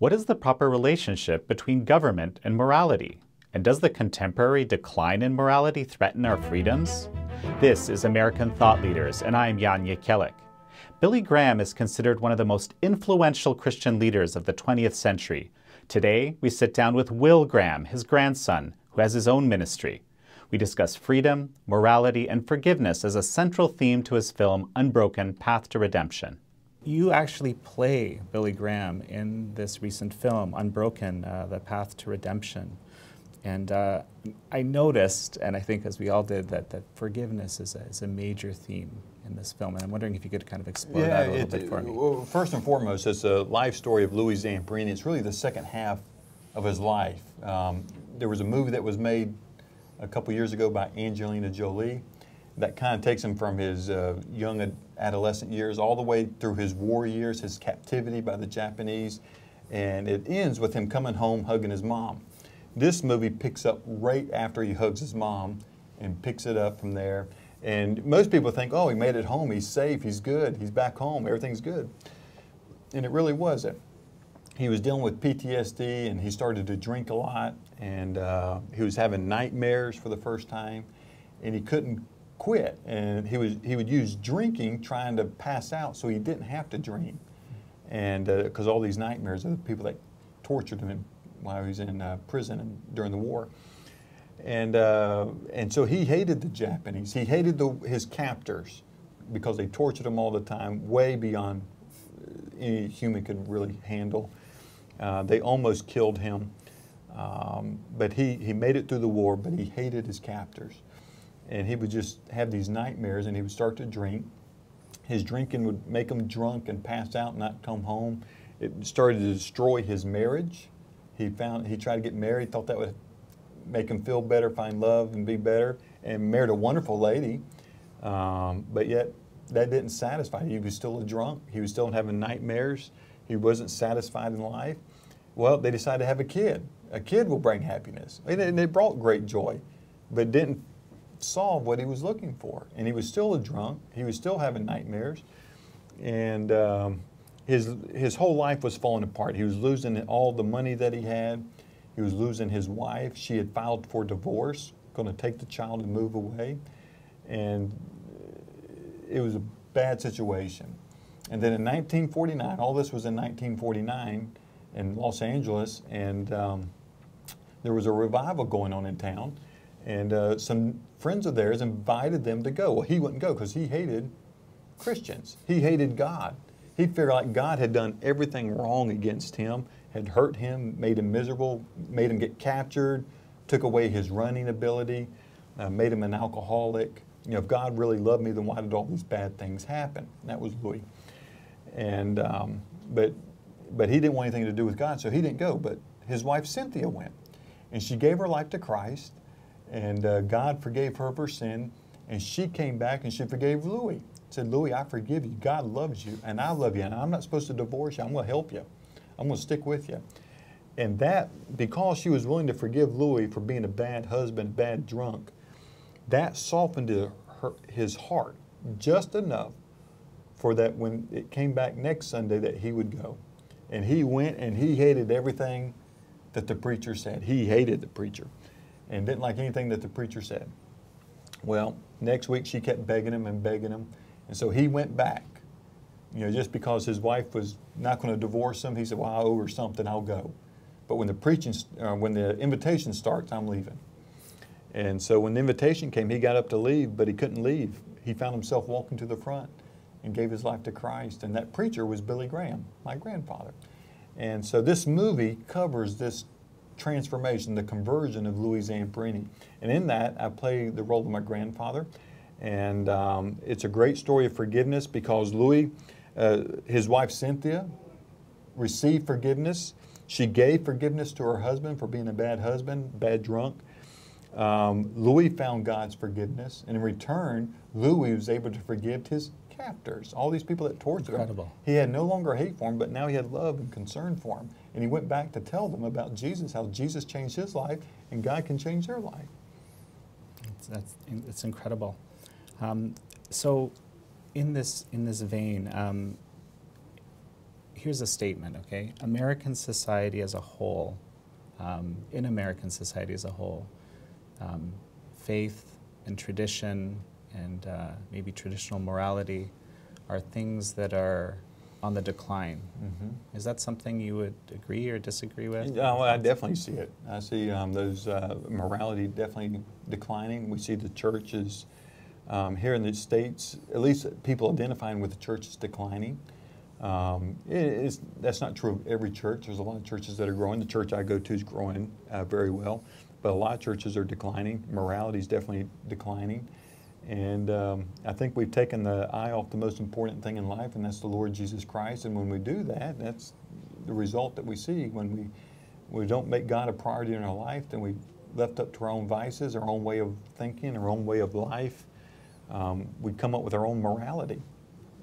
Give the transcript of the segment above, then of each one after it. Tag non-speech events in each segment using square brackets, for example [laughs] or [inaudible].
What is the proper relationship between government and morality? And does the contemporary decline in morality threaten our freedoms? This is American Thought Leaders, and I am Jan Jekielek. Billy Graham is considered one of the most influential Christian leaders of the 20th century. Today, we sit down with Will Graham, his grandson, who has his own ministry. We discuss freedom, morality, and forgiveness as a central theme to his film Unbroken Path to Redemption. You actually play Billy Graham in this recent film, Unbroken, uh, The Path to Redemption. And uh, I noticed, and I think as we all did, that, that forgiveness is a, is a major theme in this film. And I'm wondering if you could kind of explore yeah, that a little it, bit for me. Well, first and foremost, it's a life story of Louis Zamperini. It's really the second half of his life. Um, there was a movie that was made a couple years ago by Angelina Jolie that kind of takes him from his uh, young adolescent years all the way through his war years, his captivity by the Japanese, and it ends with him coming home hugging his mom. This movie picks up right after he hugs his mom and picks it up from there. And most people think, oh, he made it home, he's safe, he's good, he's back home, everything's good. And it really wasn't. He was dealing with PTSD and he started to drink a lot and uh, he was having nightmares for the first time and he couldn't quit, and he was he would use drinking trying to pass out so he didn't have to dream, and because uh, all these nightmares of the people that tortured him while he was in uh, prison and during the war, and uh, and so he hated the Japanese. He hated the, his captors because they tortured him all the time, way beyond any human could really handle. Uh, they almost killed him. Um, but he, he made it through the war, but he hated his captors and he would just have these nightmares and he would start to drink. His drinking would make him drunk and pass out and not come home. It started to destroy his marriage. He found he tried to get married, thought that would make him feel better, find love, and be better, and married a wonderful lady. Um, but yet that didn't satisfy. He was still a drunk. He was still having nightmares. He wasn't satisfied in life. Well, they decided to have a kid. A kid will bring happiness, and it brought great joy, but didn't solve what he was looking for. And he was still a drunk. He was still having nightmares. And um, his, his whole life was falling apart. He was losing all the money that he had. He was losing his wife. She had filed for divorce, going to take the child and move away. And it was a bad situation. And then in 1949, all this was in 1949 in Los Angeles, and um, there was a revival going on in town. And uh, some friends of theirs invited them to go. Well, he wouldn't go because he hated Christians. He hated God. He figured like God had done everything wrong against him, had hurt him, made him miserable, made him get captured, took away his running ability, uh, made him an alcoholic. You know, if God really loved me, then why did all these bad things happen? And that was Louis. And um, but but he didn't want anything to do with God, so he didn't go. But his wife Cynthia went, and she gave her life to Christ and uh, God forgave her her sin, and she came back and she forgave Louis. Said, Louis, I forgive you. God loves you, and I love you, and I'm not supposed to divorce you. I'm going to help you. I'm going to stick with you. And that, because she was willing to forgive Louis for being a bad husband, bad drunk, that softened her, his heart just enough for that when it came back next Sunday that he would go. And he went and he hated everything that the preacher said. He hated the preacher and didn't like anything that the preacher said. Well, next week she kept begging him and begging him, and so he went back. You know, just because his wife was not going to divorce him, he said, "Well, I owe her something. I'll go." But when the preaching, uh, when the invitation starts, I'm leaving. And so when the invitation came, he got up to leave, but he couldn't leave. He found himself walking to the front and gave his life to Christ. And that preacher was Billy Graham, my grandfather. And so this movie covers this transformation, the conversion of Louis Zamperini. And in that, I play the role of my grandfather. And um, it's a great story of forgiveness because Louis, uh, his wife Cynthia, received forgiveness. She gave forgiveness to her husband for being a bad husband, bad drunk. Um, Louis found God's forgiveness, and in return, Louis was able to forgive his captors, all these people that tortured Incredible. him. He had no longer hate for him, but now he had love and concern for him. And he went back to tell them about Jesus, how Jesus changed his life, and God can change their life. It's, that's, it's incredible. Um, so, in this in this vein, um, here's a statement, okay? American society as a whole, um, in American society as a whole, um, faith and tradition and uh, maybe traditional morality are things that are on the decline. Mm-hmm. Is that something you would agree or disagree with? Yeah, well, I definitely see it. I see um, those uh, morality definitely declining. We see the churches um, here in the states, at least people identifying with the church is declining. Um, it that's not true of every church. There's a lot of churches that are growing. The church I go to is growing uh, very well, but a lot of churches are declining. Morality is definitely declining. And um, I think we've taken the eye off the most important thing in life, and that's the Lord Jesus Christ. And when we do that, that's the result that we see. When we, we don't make God a priority in our life, then we left up to our own vices, our own way of thinking, our own way of life. Um, we come up with our own morality,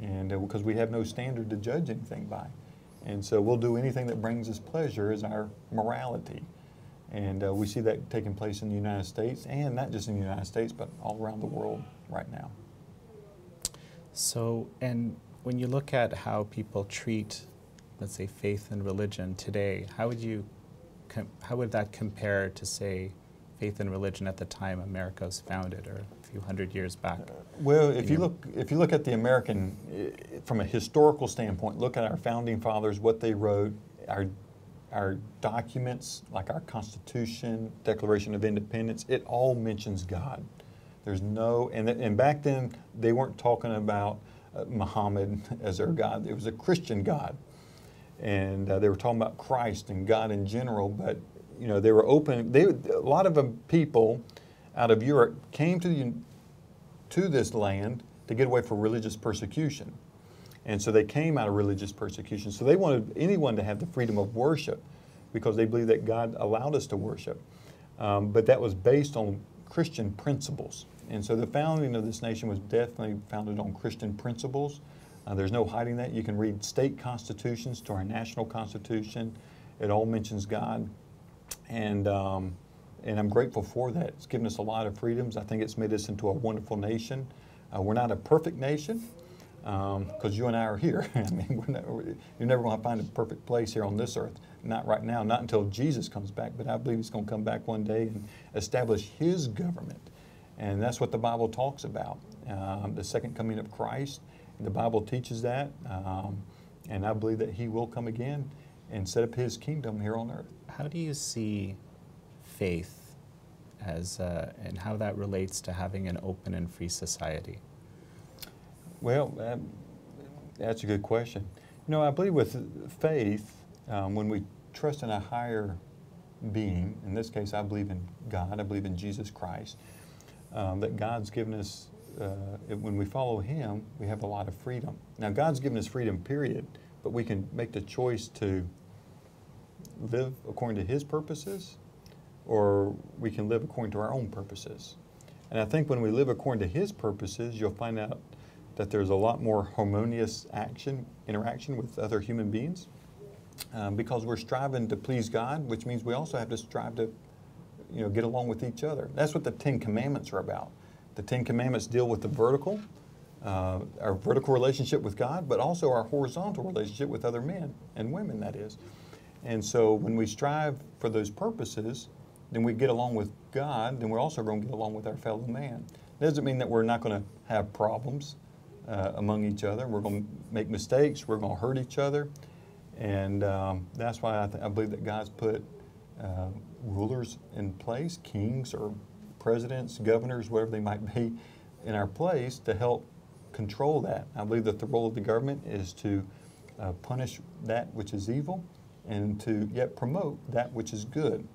and uh, because we have no standard to judge anything by. And so we'll do anything that brings us pleasure as our morality. And uh, we see that taking place in the United States, and not just in the United States, but all around the world right now. So, and when you look at how people treat, let's say, faith and religion today, how would you, how would that compare to, say, faith and religion at the time America was founded, or a few hundred years back? Well, if you look, if you look at the American, from a historical standpoint, look at our founding fathers, what they wrote, our our documents, like our Constitution, Declaration of Independence, it all mentions God. There's no, and, and back then they weren't talking about uh, Muhammad [laughs] as their God. It was a Christian God. And uh, they were talking about Christ and God in general, but you know, they were open. They, a lot of people out of Europe came to, the, to this land to get away from religious persecution. And so they came out of religious persecution. So they wanted anyone to have the freedom of worship because they believed that God allowed us to worship. Um, but that was based on Christian principles. And so the founding of this nation was definitely founded on Christian principles. Uh, there's no hiding that. You can read state constitutions to our national constitution. It all mentions God. And, um, and I'm grateful for that. It's given us a lot of freedoms. I think it's made us into a wonderful nation. Uh, we're not a perfect nation because um, you and I are here. [laughs] I mean, not, you're never going to find a perfect place here on this earth. Not right now, not until Jesus comes back, but I believe he's going to come back one day and establish his government. And that's what the Bible talks about um, the second coming of Christ. The Bible teaches that. Um, and I believe that he will come again and set up his kingdom here on earth. How do you see faith as, uh, and how that relates to having an open and free society? Well, um, that's a good question. You know, I believe with faith, um, when we trust in a higher being, in this case, I believe in God, I believe in Jesus Christ, um, that God's given us, uh, when we follow Him, we have a lot of freedom. Now, God's given us freedom, period, but we can make the choice to live according to His purposes, or we can live according to our own purposes. And I think when we live according to His purposes, you'll find out that there's a lot more harmonious action, interaction with other human beings um, because we're striving to please God, which means we also have to strive to you know, get along with each other. That's what the Ten Commandments are about. The Ten Commandments deal with the vertical, uh, our vertical relationship with God, but also our horizontal relationship with other men and women, that is. And so when we strive for those purposes, then we get along with God, then we're also going to get along with our fellow man. It doesn't mean that we're not going to have problems uh, among each other. We're going to make mistakes. We're going to hurt each other. And um, that's why I, I, believe that God's put uh, rulers in place, kings or presidents, governors, whatever they might be, in our place to help control that. I believe that the role of the government is to uh, punish that which is evil and to yet promote that which is good.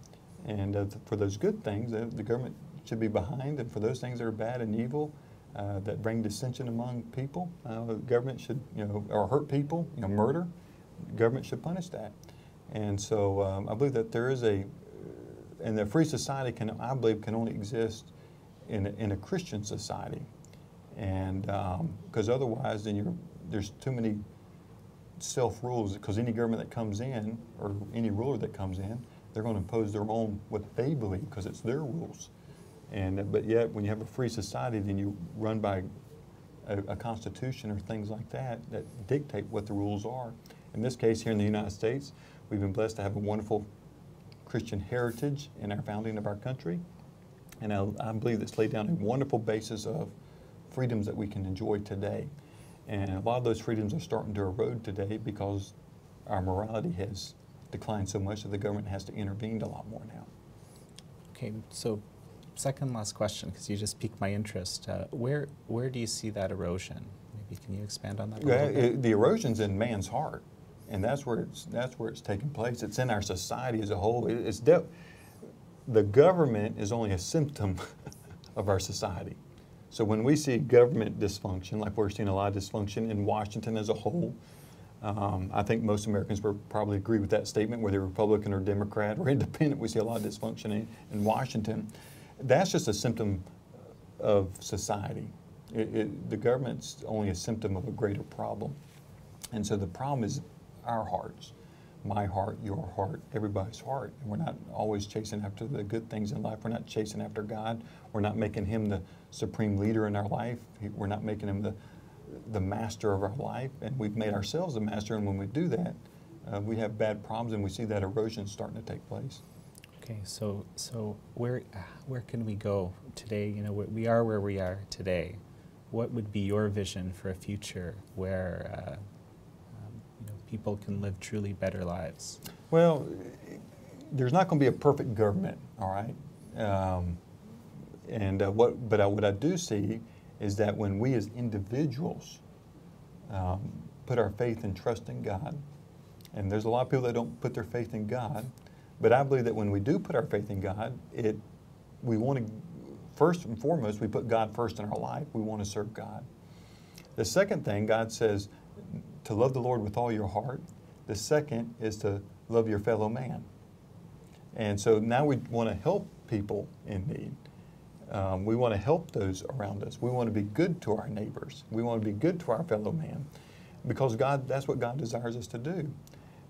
And uh, for those good things, the government should be behind, and for those things that are bad and evil, uh, that bring dissension among people. Uh, government should, you know, or hurt people, you know, murder. Government should punish that. And so um, I believe that there is a, and the free society can, I believe, can only exist in a, in a Christian society. And because um, otherwise, then you're, there's too many self rules. Because any government that comes in, or any ruler that comes in, they're going to impose their own what they believe because it's their rules. And, uh, but yet, when you have a free society, then you run by a, a, constitution or things like that that dictate what the rules are. In this case, here in the United States, we've been blessed to have a wonderful Christian heritage in our founding of our country. And I, I believe that's laid down a wonderful basis of freedoms that we can enjoy today. And a lot of those freedoms are starting to erode today because our morality has declined so much that the government has to intervene a lot more now. Okay, so second last question, because you just piqued my interest. Uh, where where do you see that erosion? Maybe can you expand on that? Yeah, it, the erosion's in man's heart, and that's where it's that's where it's taking place. It's in our society as a whole. It, it's the government is only a symptom [laughs] of our society. So when we see government dysfunction, like we're seeing a lot of dysfunction in Washington as a whole, um, I think most Americans would probably agree with that statement, whether Republican or Democrat or [laughs] independent. We see a lot of dysfunction in, in Washington. That's just a symptom of society. It, it, the government's only a symptom of a greater problem. And so the problem is our hearts my heart, your heart, everybody's heart. And we're not always chasing after the good things in life. We're not chasing after God. We're not making Him the supreme leader in our life. We're not making Him the, the master of our life. And we've made ourselves the master. And when we do that, uh, we have bad problems and we see that erosion starting to take place. Okay, so so where where can we go today? You know, we are where we are today. What would be your vision for a future where uh, people can live truly better lives? Well, there's not going to be a perfect government, all right? Um, and uh, what, but uh, what I do see is that when we as individuals um, put our faith and trust in God, and there's a lot of people that don't put their faith in God, but I believe that when we do put our faith in God, it we want to first and foremost we put God first in our life. We want to serve God. The second thing God says, to love the Lord with all your heart. The second is to love your fellow man. And so now we want to help people in need. Um, we want to help those around us. We want to be good to our neighbors. We want to be good to our fellow man because God, that's what God desires us to do.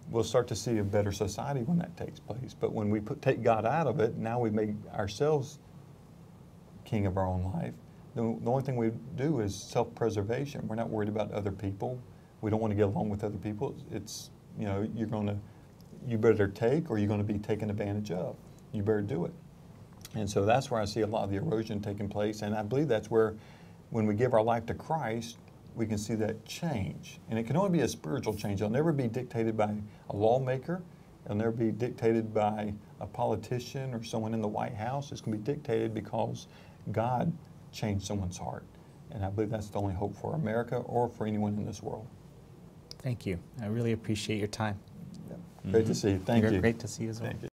We'll start to see a better society when that takes place. But when we put, take God out of it, now we make ourselves king of our own life. The, the only thing we do is self preservation. We're not worried about other people we don't want to get along with other people. It's, you know, you're going to, you better take or you're going to be taken advantage of. You better do it. And so that's where I see a lot of the erosion taking place. And I believe that's where, when we give our life to Christ, we can see that change. And it can only be a spiritual change. It'll never be dictated by a lawmaker. It'll never be dictated by a politician or someone in the White House. It's going to be dictated because God changed someone's heart. And I believe that's the only hope for America or for anyone in this world. Thank you. I really appreciate your time. Yeah. Great mm -hmm. to see you. Thank You're you. Great to see you as well.